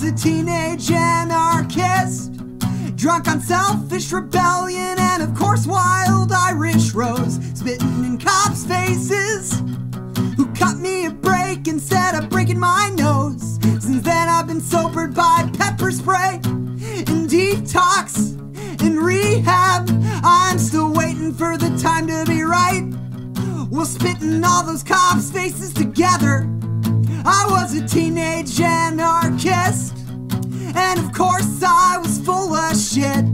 was a teenage anarchist, drunk on selfish rebellion, and of course, wild Irish rose, spitting in cops' faces. Who cut me a break instead of breaking my nose? Since then, I've been sobered by pepper spray and detox and rehab. I'm still waiting for the time to be right. We'll spitting all those cops' faces together. I was a teenage anarchist, and of course I was full of shit.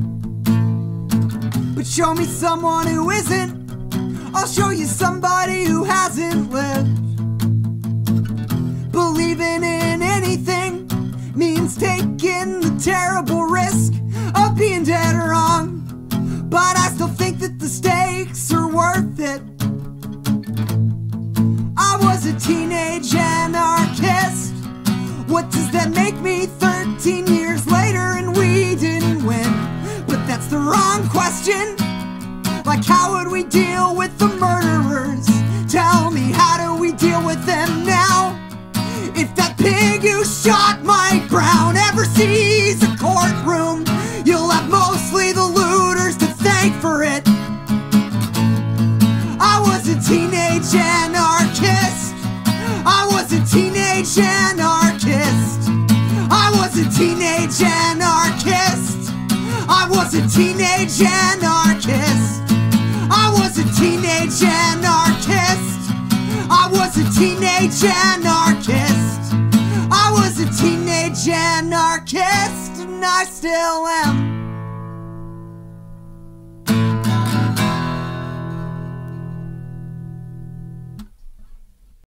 But show me someone who isn't, I'll show you somebody who hasn't lived. Believing in anything means taking the terrible risk of being dead wrong. But I still think that the stakes are worth it. I was a teenage anarchist. What does that make would we deal with the murderers? Tell me, how do we deal with them now? If that pig who shot Mike Brown ever sees a courtroom, you'll have mostly the looters to thank for it. I was a teenage anarchist. I was a teenage anarchist. I was a teenage anarchist. I was a teenage anarchist. Teenage anarchist. I was a teenage anarchist. I was a teenage anarchist, and I still am.